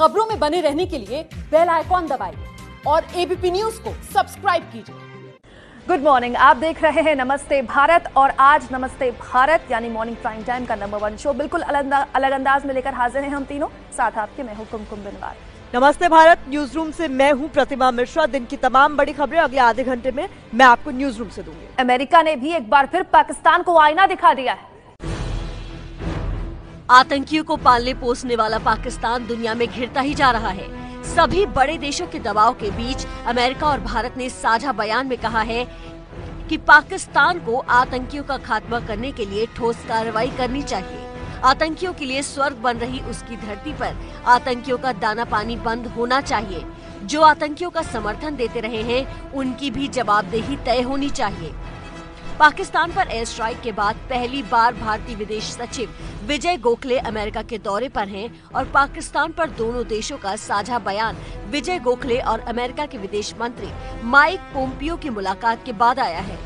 खबरों में बने रहने के लिए बेल आइकॉन दबाइए और एबीपी न्यूज़ को सब्सक्राइब कीजिए। गुड मॉर्निंग आप देख रहे हैं नमस्ते भारत और आज नमस्ते भारत यानी मॉर्निंग प्राइम टाइम का नंबर वन शो बिल्कुल अलग अलग अंदाज में लेकर हाजिर हैं हम तीनों। साथ आपके मैं हूँ कुमकुम बिनवार नमस्ते भारत न्यूज़ रूम से मैं हूँ प्रतिमा मिश्रा। दिन की तमाम बड़ी खबरें अगले आधे घंटे में मैं आपको न्यूज़ रूम से दूँगी। अमेरिका ने भी एक बार फिर पाकिस्तान को आईना दिखा दिया है। आतंकियों को पालने पोसने वाला पाकिस्तान दुनिया में घिरता ही जा रहा है। सभी बड़े देशों के दबाव के बीच अमेरिका और भारत ने साझा बयान में कहा है कि पाकिस्तान को आतंकियों का खात्मा करने के लिए ठोस कार्रवाई करनी चाहिए। आतंकियों के लिए स्वर्ग बन रही उसकी धरती पर आतंकियों का दाना पानी बंद होना चाहिए। जो आतंकियों का समर्थन देते रहे हैं, उनकी भी जवाबदेही तय होनी चाहिए। पाकिस्तान पर एयर स्ट्राइक के बाद पहली बार भारतीय विदेश सचिव विजय गोखले अमेरिका के दौरे पर हैं और पाकिस्तान पर दोनों देशों का साझा बयान विजय गोखले और अमेरिका के विदेश मंत्री माइक पोम्पियो की मुलाकात के बाद आया है।